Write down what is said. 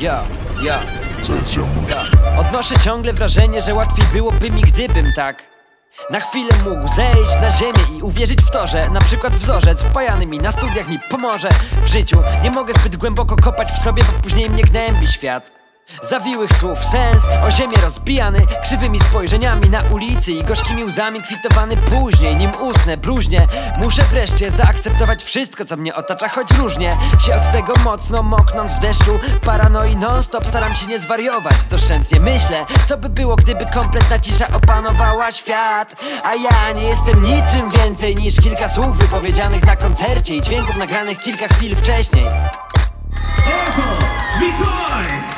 Ja, ja, yo. Odnoszę ciągle wrażenie, że łatwiej byłoby mi gdybym tak na chwilę mógł zejść na ziemię i uwierzyć w to, że na przykład wzorzec wpajany mi na studiach mi pomoże w życiu. Nie mogę zbyt głęboko kopać w sobie, bo później mnie gnębi świat. Zawiłych słów sens, o ziemię rozbijany Krzywymi spojrzeniami na ulicy i gorzkimi łzami kwitowany później Nim usnę, bluźnie, muszę wreszcie zaakceptować wszystko co mnie otacza Choć różnie się od tego mocno moknąc w deszczu. Paranoi non stop staram się nie zwariować To szczęście. Myślę, co by było gdyby kompletna cisza opanowała świat. A ja nie jestem niczym więcej niż kilka słów wypowiedzianych na koncercie I dźwięków nagranych kilka chwil wcześniej. Oto Mikołaj!